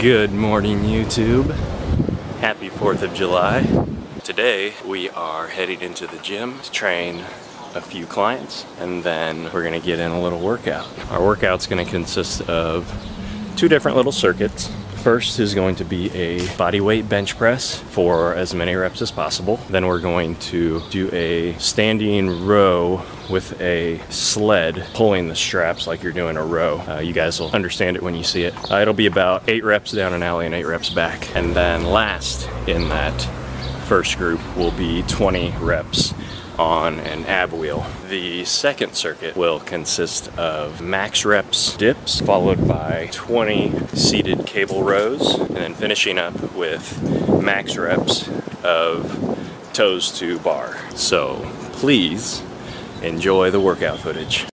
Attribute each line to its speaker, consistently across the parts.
Speaker 1: Good morning, YouTube. Happy 4th of July. Today, we are heading into the gym to train a few clients, and then we're gonna get in a little workout. Our workout's gonna consist of two different little circuits. First is going to be a body weight bench press for as many reps as possible. Then we're going to do a standing row with a sled pulling the straps like you're doing a row. Uh, you guys will understand it when you see it. Uh, it'll be about eight reps down an alley and eight reps back. And then last in that first group will be 20 reps on an ab wheel. The second circuit will consist of max reps dips, followed by 20 seated cable rows, and then finishing up with max reps of toes to bar. So please enjoy the workout footage.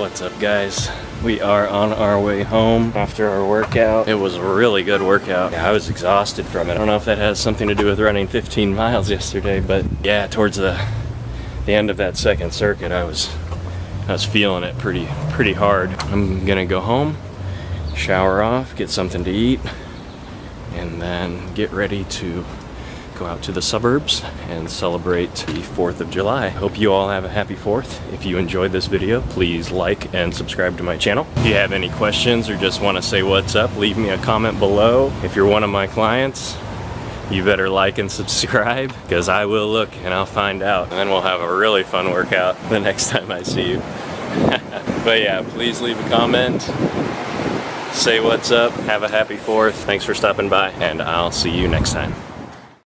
Speaker 1: What's up guys? We are on our way home after our workout. It was a really good workout. Yeah, I was exhausted from it. I don't know if that has something to do with running 15 miles yesterday, but yeah, towards the the end of that second circuit, I was I was feeling it pretty pretty hard. I'm gonna go home, shower off, get something to eat, and then get ready to go out to the suburbs and celebrate the 4th of July. Hope you all have a happy 4th. If you enjoyed this video, please like and subscribe to my channel. If you have any questions or just want to say what's up, leave me a comment below. If you're one of my clients, you better like and subscribe because I will look and I'll find out. And then we'll have a really fun workout the next time I see you. but yeah, please leave a comment. Say what's up. Have a happy 4th. Thanks for stopping by and I'll see you next time.